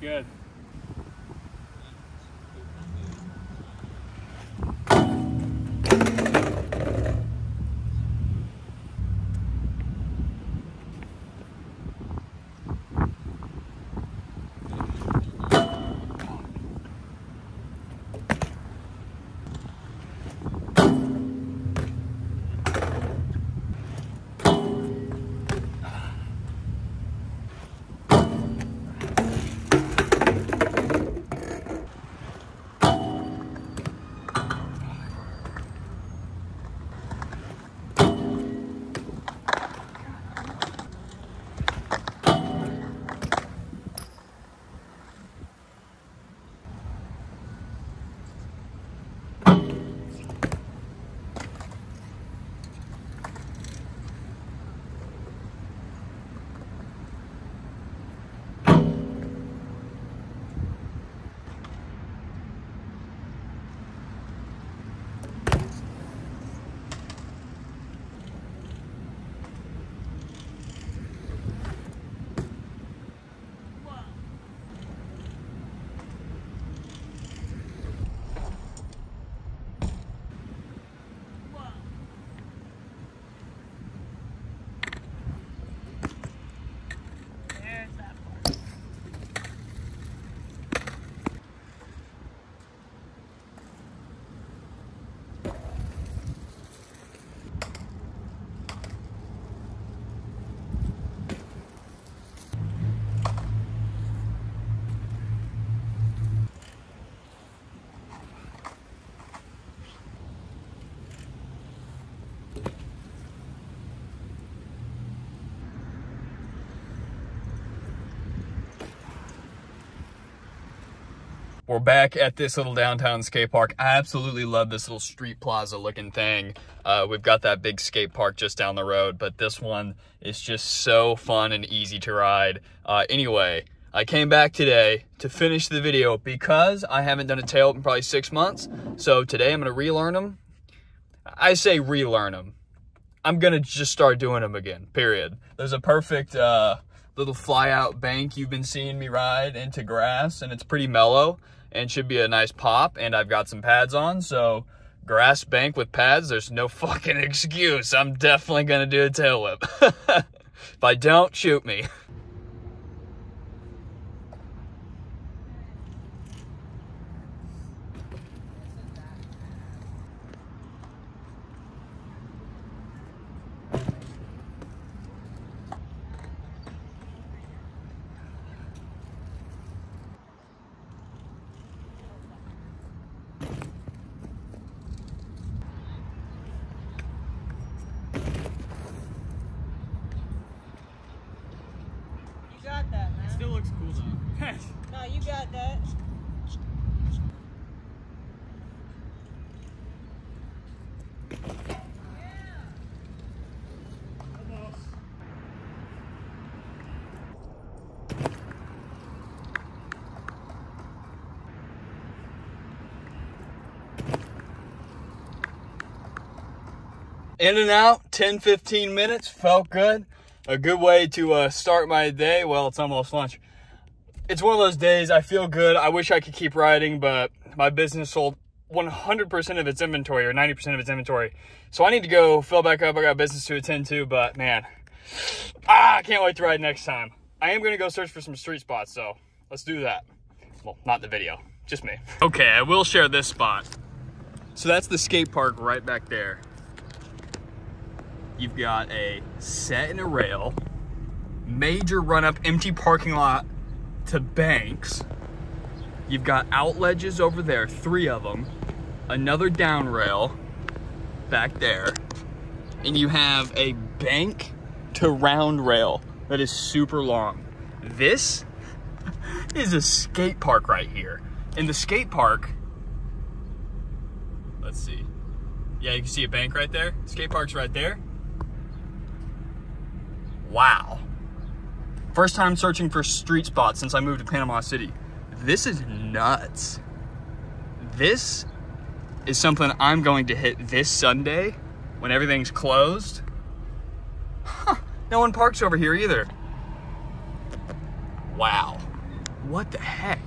Good. We're back at this little downtown skate park. I absolutely love this little street plaza looking thing. Uh, we've got that big skate park just down the road, but this one is just so fun and easy to ride. Uh, anyway, I came back today to finish the video because I haven't done a tail in probably six months. So today I'm going to relearn them. I say relearn them. I'm going to just start doing them again, period. There's a perfect uh, little fly out bank you've been seeing me ride into grass, and it's pretty mellow and should be a nice pop. And I've got some pads on, so grass bank with pads, there's no fucking excuse. I'm definitely to do a tail whip. if I don't, shoot me. in and out 10 15 minutes felt good. A good way to uh, start my day. Well it's almost lunch. It's one of those days i feel good. I wish i could keep riding but my business sold 100% of its inventory or 90% of its inventory. So i need to go fill back up. I got business to attend to but man ah, i can't wait to ride next time. I am going to go search for some street spots so let's do that. Well not the video just me. Okay i will share this spot. So that's the skate park right back there You've got a set and a rail, major run up empty parking lot to banks. You've got out ledges over there, three of them, another down rail back there, and you have a bank to round rail that is super long. This is a skate park right here. In the skate park, let's see. Yeah, you can see a bank right there. Skate park's right there. Wow. First time searching for street spots since I moved to Panama City. This is nuts. This is something I'm going to hit this Sunday when everything's closed. Huh, no one parks over here either. Wow. What the heck?